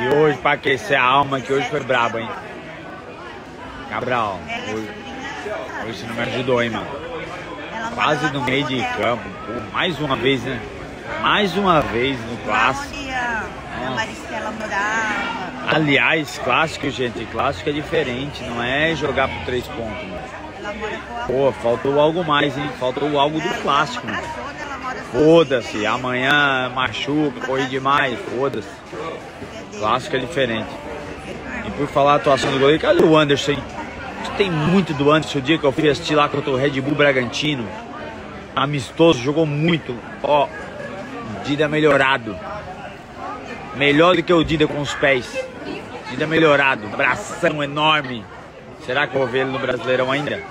Que hoje, pra aquecer a alma, que hoje foi brabo, hein? Cabral, hoje, hoje você não me ajudou, hein, mano? Quase no meio de campo. Pô, mais uma vez, né? Mais uma vez no clássico. Aliás, clássico, gente, clássico é diferente, não é jogar por três pontos, mano. Pô, faltou algo mais, hein? Faltou algo do clássico, mano. Foda-se, amanhã machuca, corre demais, foda-se. Clássico é diferente. E por falar a atuação do goleiro, cadê o Anderson? Tem muito do Anderson o dia que eu fui assistir lá contra o Red Bull Bragantino. Amistoso, jogou muito. Ó, Dida melhorado. Melhor do que o Dida com os pés. Dida melhorado, bração enorme. Será que eu vou ver ele no Brasileirão ainda?